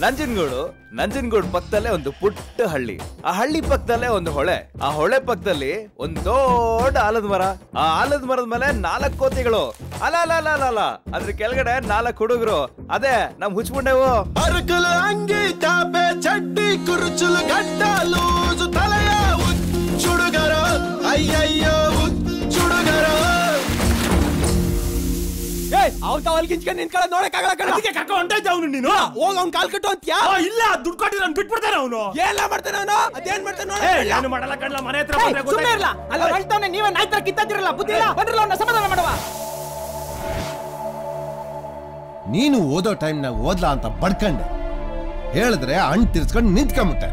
ನಂಜನಗೂಡು ನಂಜನಗೂಡು ಪಕ್ಕದಲ್ಲೇ ಒಂದು ಪುಟ್ಟ ಹಳ್ಳಿ. ಆ ಹಳ್ಳಿ ಪಕ್ಕದಲ್ಲೇ ಒಂದು ಹೊಳೆ. ಆ ಹೊಳೆ ಪಕ್ಕದಲ್ಲಿ ಒಂದು ದೊಡ್ಡ ಆಲದ ಮರ. ಆ ಆಲದ ಮರದ ಮೇಲೆ ನಾಲ್ಕು ಕೋತಿಗಳು. ಅಲ್ಲ ಅಲ್ಲ ಅಲ್ಲ ಅಲ್ಲ ಅದ್ರ ಕೆಳಗಡೆ ನಾಲ್ಕು ಹುಡುಗರು. ಅದೇ, ನಮ್ ಹುಚ್ಕೊಂಡೇವು ಅರಕಲು ಅಂಗಿ, ತಾಪೆ ಚಟ್ಟಿ ಕುರುಚುಲು ಗಟ್ಟಲು ಅವ್ರ ತಾವ್ ಗಿಂಚ್ಕೊಂಡು ಕಡೆ ನೋಡಕ್ಕಾಗಲ್ಲ ಕಣ. ಅದಕ್ಕೆ ಕಕ್ಕ ಹೊಂಟೈತೆ ಅವನು ನೀನು? ಹೋಗ ಅವ್ನ್ ಕಾಲ್ ಕಟ್ಟು ಅಂತ್ಯಾ? ಇಲ್ಲ ದುಡ್ಡು ಕೊಟ್ಟಿದ್ರೆ ನಾನು ಬಿಟ್ಬಿಡ್ತಾನೆ ಅವನು. ಎಲ್ಲ ಮಾಡ್ತಾನೆ ಅವನು? ಅದೇನ್ ಮಾಡ್ತಾನೆ ನೋಡು. ಏನು ಮಾಡಲ್ಲ ಕಡ್ಲ ಮನೆ ಹತ್ರ ಏಯ್, ಬಂದ್ರೆ ಸುಮ್ನೆ ಇರ್ಲ. ಅಲ್ಲ ಹೇಳ್ತಾನೆ ನೀವೇ ನಾಯಿ ತರ ಕಿತ್ತಾತಿರಲ್ಲ ಬುದ್ಧಿ ಇಲ್ಲ. ಬಂದ್ರಲ್ಲ ಅವ್ನ ಸಮಾಧಾನ ಮಾಡುವ. ನೀನು ಓದೋ ಟೈಮ್ನಾಗ ಓದ್ಲಾ ಅಂತ ಬಡ್ಕಂಡೆ. ಹೇಳಿದ್ರೆ ಹಣ್ಣು ತಿರ್ಸ್ಕೊಂಡು ನಿಂತ್ಕೊಂಬಿಟ್ಟೆ.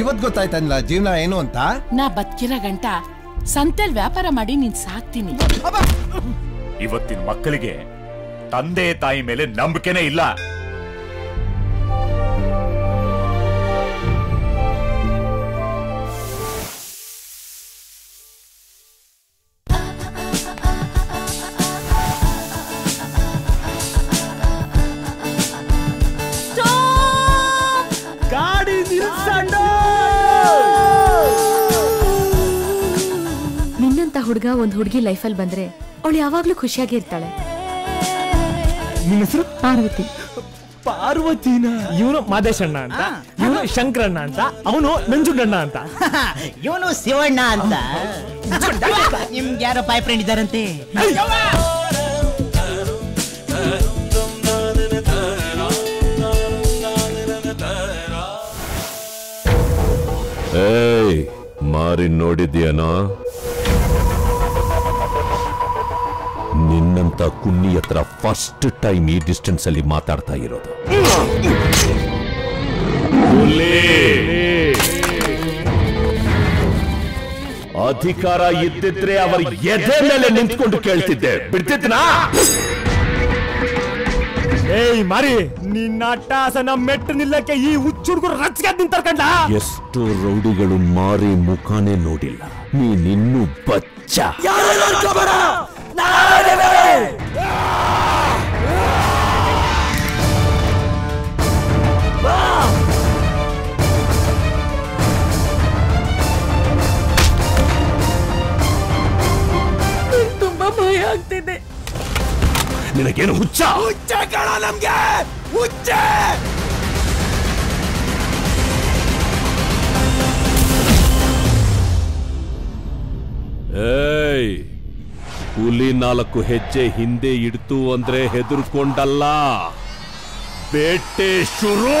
ಇವತ್ ಗೊತ್ತಾಯ್ತಲ್ಲ ಜೀವನ ಏನು ಅಂತ? ನಾ ಬದುಕಿರೋ ಗಂಟ ಸಂತೆಲ್ ವ್ಯಾಪಾರ ಮಾಡಿ ನೀನ್ ಸಾಕ್ತೀನಿ. ಇವತ್ತಿನ ಮಕ್ಕಳಿಗೆ ತಂದೆ ತಾಯಿ ಮೇಲೆ ನಂಬಿಕೆನೇ ಇಲ್ಲ. ಹುಡುಗ ಒಂದು ಹುಡುಗಿ ಲೈಫಲ್ಲಿ ಬಂದ್ರೆ ಅವಳು ಯಾವಾಗ್ಲೂ ಖುಷಿಯಾಗಿ ಇರ್ತಾಳೆ. ನಿಮ್ಮ ಹೆಸರು? ಪಾರ್ವತಿ. ಪಾರ್ವತಿನ? ಇವನು ಮಾದೇಶಣ್ಣ ಅಂತ ಇವನು ಶಂಕರಣ್ಣ ಅಂತ ಅವನು ನಂಜುಂಡಣ್ಣ ಅಂತ. ಇವನು ಶಿವಣ್ಣ ಅಂತ. ನಿಮ್ಗೆ ಯಾರೋ ಬಾಯ್ ಫ್ರೆಂಡ್ ಇದಾರಂತೆ ಏಯ್ ಮಾರಿ ನೋಡಿದ್ಯೇನೋ? ನಿನ್ನಂತ ಕುನ್ನಿ ಹತ್ರ ಫಸ್ಟ್ ಟೈಮ್ ಈ ಡಿಸ್ಟೆನ್ಸ್ ಅಲ್ಲಿ ಮಾತಾಡ್ತಾ ಇರೋದು. ಹುಲಿ! ಅಧಿಕಾರ ಇದ್ದಿದ್ರೆ ಅವರ ಎದೆ ಮೇಲೆ ನಿಂತ್ಕೊಂಡು ಕೇಳ್ತಿದ್ದೆ. ಬಿಡ್ತಿದ್ನಾ? ಏಯ್ ಮಾರಿ ನಿನ್ನ ಅಟ್ಟಾಸನ ಮೆಟ್ಟು ನಿಲ್ಲಕ್ಕೆ ಈ ಹುಚ್ಚುಡ್ಗರು ರಚ್ಗೆ ನಿಂತರ್ಕಂಡ ಎಷ್ಟು ರೌಡಿಗಳು ಮಾರಿ ಮುಖಾನೇ ನೋಡಿಲ್ಲ. ನೀನಿನ್ನೂ ಬಚ್ಚ. ನಿನಗೇನು ಹುಚ್ಚ? ಹುಚ್ಚ ಕಣ ನಮ್ಗೆ! ಹುಚ್ಚ! ಏಯ್ ಹುಲಿ ನಾಲ್ಕು ಹೆಜ್ಜೆ ಹಿಂದೆ ಇಡ್ತು ಅಂದ್ರೆ ಹೆದರ್ಕೊಂಡಲ್ಲ. ಬೇಟೆ ಶುರು!